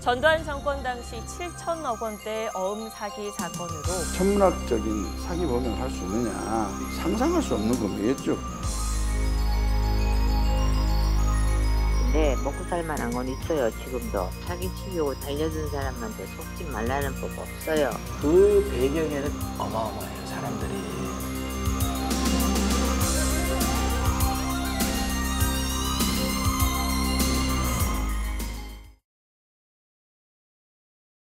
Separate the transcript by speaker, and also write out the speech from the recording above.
Speaker 1: 전두환 정권 당시 7천억 원대 어음 사기 사건으로
Speaker 2: 천문학적인 사기 범행을 할 수 있느냐 상상할 수 없는 금액이었죠.
Speaker 3: 근데 먹고 살만한 건 있어요 지금도 사기 치려고 달려든 사람한테 속지 말라는 법 없어요
Speaker 4: 그 배경에는 어마어마해.